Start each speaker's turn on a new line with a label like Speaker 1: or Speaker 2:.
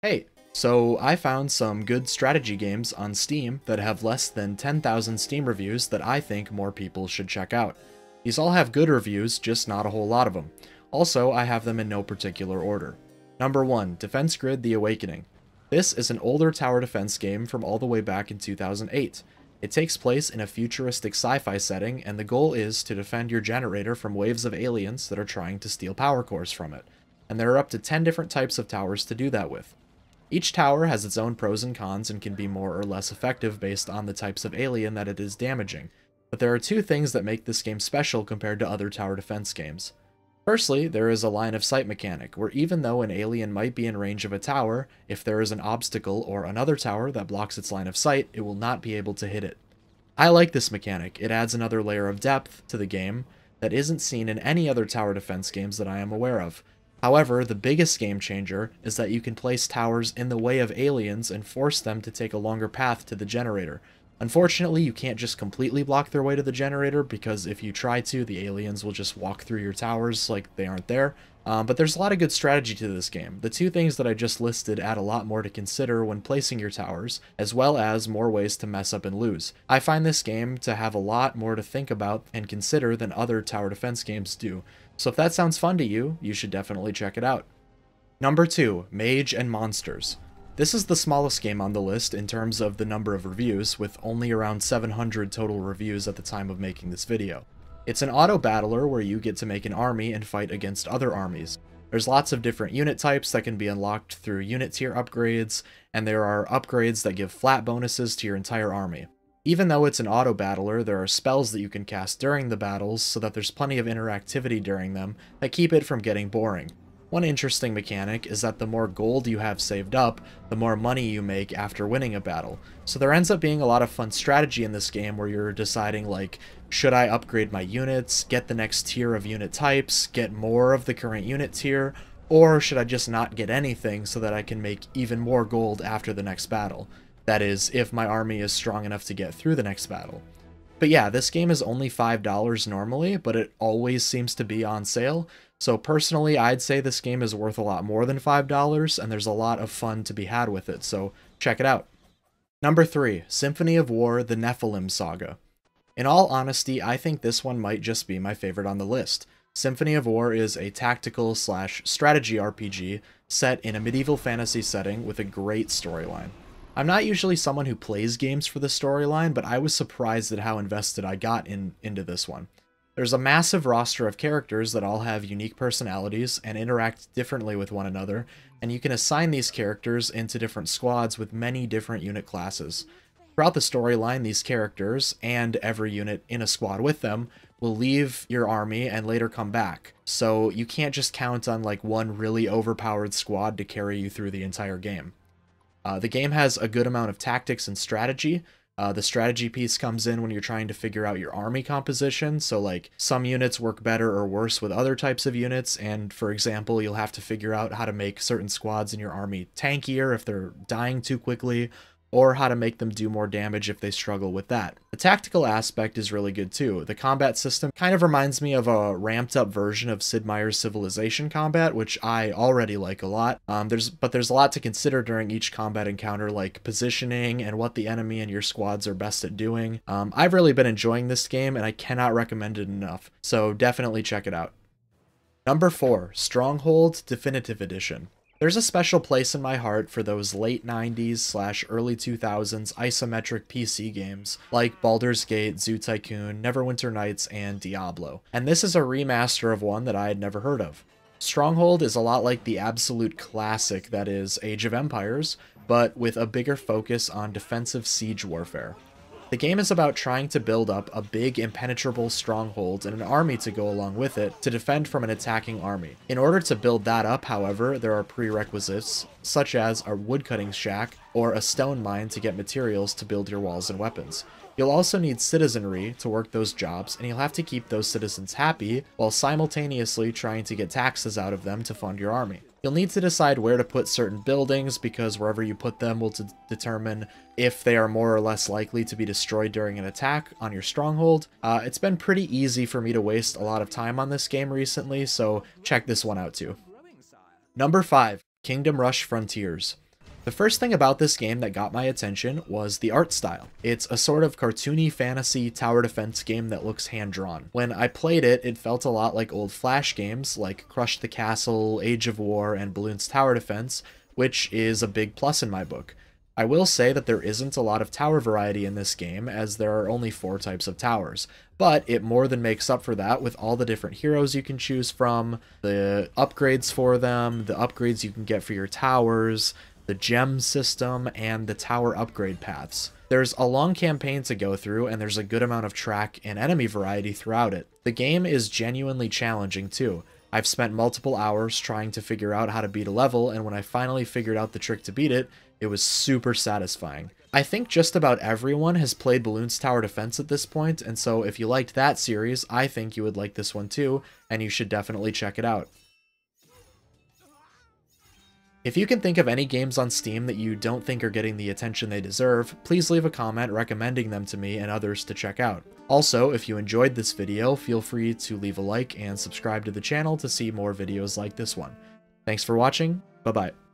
Speaker 1: Hey, so I found some good strategy games on Steam that have less than 10,000 Steam reviews that I think more people should check out. These all have good reviews, just not a whole lot of them. Also, I have them in no particular order. Number 1, Defense Grid The Awakening. This is an older tower defense game from all the way back in 2008. It takes place in a futuristic sci-fi setting, and the goal is to defend your generator from waves of aliens that are trying to steal power cores from it. And there are up to 10 different types of towers to do that with. Each tower has its own pros and cons and can be more or less effective based on the types of alien that it is damaging, but there are two things that make this game special compared to other tower defense games. Firstly, there is a line of sight mechanic, where even though an alien might be in range of a tower, if there is an obstacle or another tower that blocks its line of sight, it will not be able to hit it. I like this mechanic, it adds another layer of depth to the game that isn't seen in any other tower defense games that I am aware of, However, the biggest game changer is that you can place towers in the way of aliens and force them to take a longer path to the generator. Unfortunately, you can't just completely block their way to the generator because if you try to, the aliens will just walk through your towers like they aren't there. Um, but there's a lot of good strategy to this game. The two things that I just listed add a lot more to consider when placing your towers, as well as more ways to mess up and lose. I find this game to have a lot more to think about and consider than other tower defense games do. So if that sounds fun to you, you should definitely check it out. Number 2, Mage and Monsters. This is the smallest game on the list in terms of the number of reviews, with only around 700 total reviews at the time of making this video. It's an auto battler where you get to make an army and fight against other armies. There's lots of different unit types that can be unlocked through unit tier upgrades, and there are upgrades that give flat bonuses to your entire army. Even though it's an auto battler, there are spells that you can cast during the battles so that there's plenty of interactivity during them that keep it from getting boring. One interesting mechanic is that the more gold you have saved up, the more money you make after winning a battle. So there ends up being a lot of fun strategy in this game where you're deciding like, should I upgrade my units, get the next tier of unit types, get more of the current unit tier, or should I just not get anything so that I can make even more gold after the next battle? That is, if my army is strong enough to get through the next battle. But yeah, this game is only $5 normally, but it always seems to be on sale. So personally, I'd say this game is worth a lot more than $5, and there's a lot of fun to be had with it, so check it out. Number 3, Symphony of War The Nephilim Saga. In all honesty, I think this one might just be my favorite on the list. Symphony of War is a tactical slash strategy RPG set in a medieval fantasy setting with a great storyline. I'm not usually someone who plays games for the storyline, but I was surprised at how invested I got in into this one. There's a massive roster of characters that all have unique personalities and interact differently with one another, and you can assign these characters into different squads with many different unit classes. Throughout the storyline, these characters, and every unit in a squad with them, will leave your army and later come back. So you can't just count on like one really overpowered squad to carry you through the entire game. Uh, the game has a good amount of tactics and strategy. Uh, the strategy piece comes in when you're trying to figure out your army composition. So, like, some units work better or worse with other types of units. And, for example, you'll have to figure out how to make certain squads in your army tankier if they're dying too quickly, or how to make them do more damage if they struggle with that. The tactical aspect is really good too. The combat system kind of reminds me of a ramped up version of Sid Meier's Civilization combat, which I already like a lot. Um, there's But there's a lot to consider during each combat encounter, like positioning and what the enemy and your squads are best at doing. Um, I've really been enjoying this game and I cannot recommend it enough, so definitely check it out. Number 4, Stronghold Definitive Edition. There's a special place in my heart for those late 90s slash early 2000s isometric PC games like Baldur's Gate, Zoo Tycoon, Neverwinter Nights, and Diablo. And this is a remaster of one that I had never heard of. Stronghold is a lot like the absolute classic that is Age of Empires, but with a bigger focus on defensive siege warfare. The game is about trying to build up a big impenetrable stronghold and an army to go along with it to defend from an attacking army. In order to build that up, however, there are prerequisites, such as a woodcutting shack or a stone mine to get materials to build your walls and weapons. You'll also need citizenry to work those jobs, and you'll have to keep those citizens happy while simultaneously trying to get taxes out of them to fund your army. You'll need to decide where to put certain buildings because wherever you put them will determine if they are more or less likely to be destroyed during an attack on your stronghold. Uh, it's been pretty easy for me to waste a lot of time on this game recently, so check this one out too. Number 5. Kingdom Rush Frontiers. The first thing about this game that got my attention was the art style. It's a sort of cartoony fantasy tower defense game that looks hand-drawn. When I played it, it felt a lot like old Flash games like Crush the Castle, Age of War, and Bloons Tower Defense, which is a big plus in my book. I will say that there isn't a lot of tower variety in this game, as there are only four types of towers, but it more than makes up for that with all the different heroes you can choose from, the upgrades for them, the upgrades you can get for your towers, the gem system, and the tower upgrade paths. There's a long campaign to go through, and there's a good amount of track and enemy variety throughout it. The game is genuinely challenging too. I've spent multiple hours trying to figure out how to beat a level, and when I finally figured out the trick to beat it, it was super satisfying. I think just about everyone has played Bloons Tower Defense at this point, and so if you liked that series, I think you would like this one too, and you should definitely check it out. If you can think of any games on Steam that you don't think are getting the attention they deserve, please leave a comment recommending them to me and others to check out. Also, if you enjoyed this video, feel free to leave a like and subscribe to the channel to see more videos like this one. Thanks for watching, bye bye.